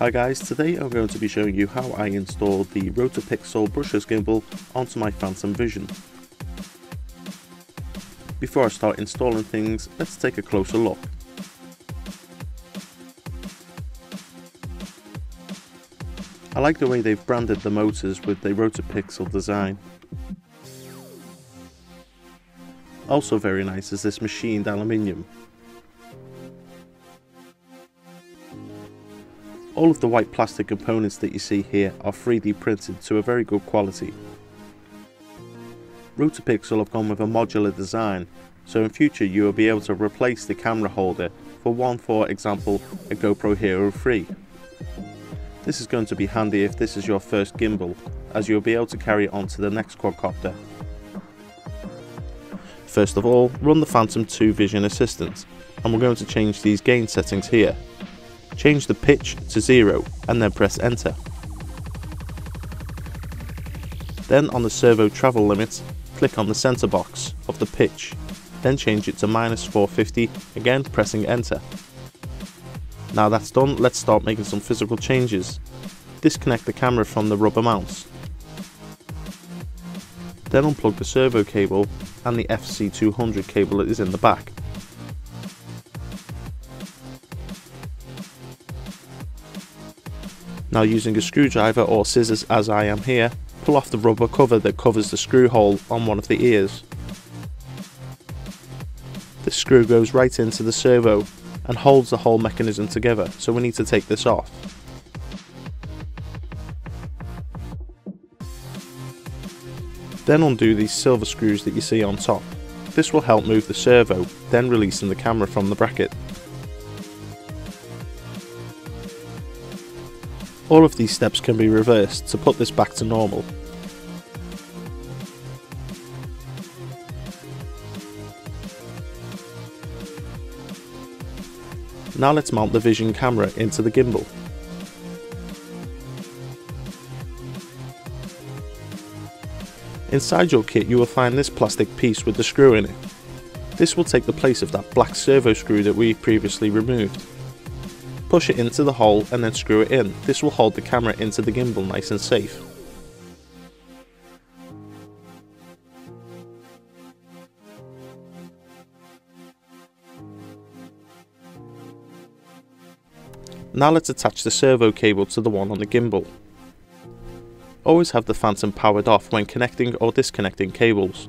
Hi guys, today I'm going to be showing you how I installed the RotorPixel brushless gimbal onto my Phantom Vision. Before I start installing things, let's take a closer look. I like the way they've branded the motors with the RotorPixel design. Also very nice is this machined aluminium All of the white plastic components that you see here are 3D printed to a very good quality. RotorPixel have gone with a modular design, so in future you will be able to replace the camera holder for one for example a GoPro Hero 3. This is going to be handy if this is your first gimbal, as you'll be able to carry it on to the next quadcopter. First of all, run the Phantom 2 Vision Assistant, and we're going to change these gain settings here. Change the pitch to 0 and then press enter. Then on the servo travel limit, click on the center box of the pitch, then change it to minus 450, again pressing enter. Now that's done, let's start making some physical changes. Disconnect the camera from the rubber mounts. Then unplug the servo cable and the FC200 cable that is in the back. Now using a screwdriver or scissors as I am here, pull off the rubber cover that covers the screw hole on one of the ears. This screw goes right into the servo and holds the whole mechanism together, so we need to take this off. Then undo these silver screws that you see on top. This will help move the servo, then releasing the camera from the bracket. All of these steps can be reversed to put this back to normal. Now let's mount the Vision camera into the gimbal. Inside your kit you will find this plastic piece with the screw in it. This will take the place of that black servo screw that we previously removed. Push it into the hole and then screw it in. This will hold the camera into the gimbal nice and safe. Now let's attach the servo cable to the one on the gimbal. Always have the phantom powered off when connecting or disconnecting cables.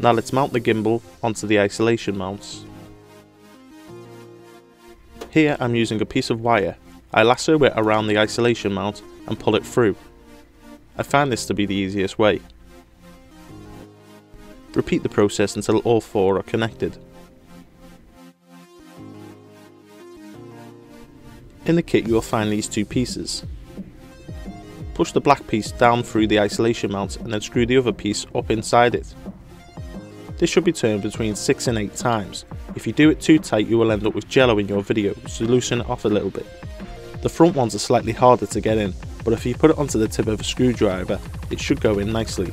Now let's mount the gimbal onto the isolation mounts. Here I'm using a piece of wire. I lasso it around the isolation mount and pull it through. I find this to be the easiest way. Repeat the process until all four are connected. In the kit you will find these two pieces. Push the black piece down through the isolation mount and then screw the other piece up inside it. This should be turned between 6 and 8 times. If you do it too tight you will end up with jello in your video, so loosen it off a little bit. The front ones are slightly harder to get in, but if you put it onto the tip of a screwdriver, it should go in nicely.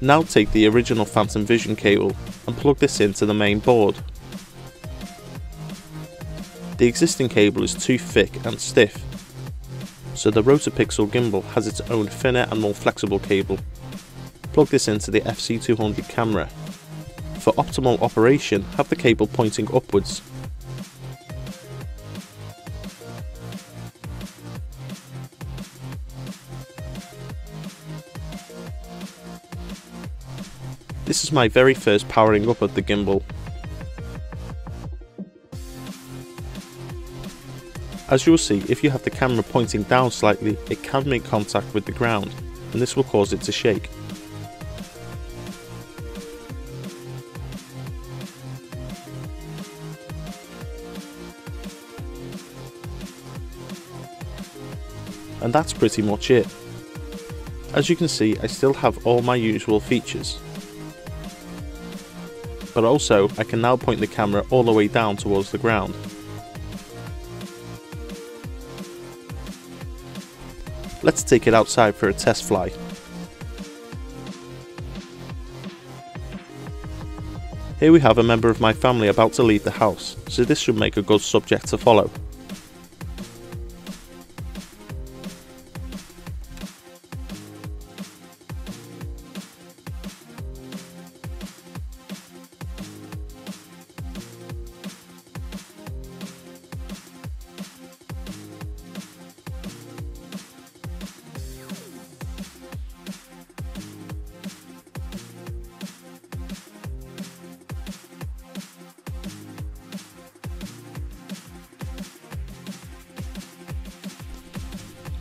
Now take the original Phantom Vision cable and plug this into the main board. The existing cable is too thick and stiff, so the RotorPixel gimbal has its own thinner and more flexible cable. Plug this into the FC200 camera. For optimal operation, have the cable pointing upwards. This is my very first powering up of the gimbal As you will see, if you have the camera pointing down slightly, it can make contact with the ground, and this will cause it to shake. And that's pretty much it. As you can see, I still have all my usual features. But also, I can now point the camera all the way down towards the ground, Let's take it outside for a test fly. Here we have a member of my family about to leave the house, so this should make a good subject to follow.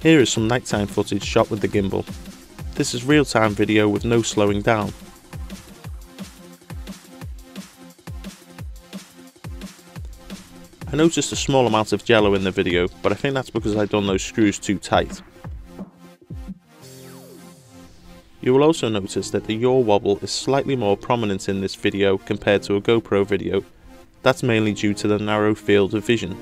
Here is some nighttime footage shot with the gimbal. This is real-time video with no slowing down. I noticed a small amount of jello in the video, but I think that's because I'd done those screws too tight. You will also notice that the yaw wobble is slightly more prominent in this video compared to a GoPro video. That's mainly due to the narrow field of vision.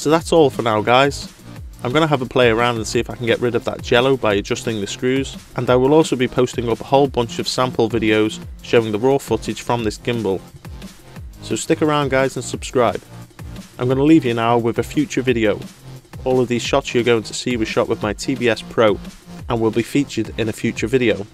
So that's all for now guys. I'm going to have a play around and see if I can get rid of that jello by adjusting the screws and I will also be posting up a whole bunch of sample videos showing the raw footage from this gimbal. So stick around guys and subscribe. I'm going to leave you now with a future video. All of these shots you're going to see were shot with my TBS Pro and will be featured in a future video.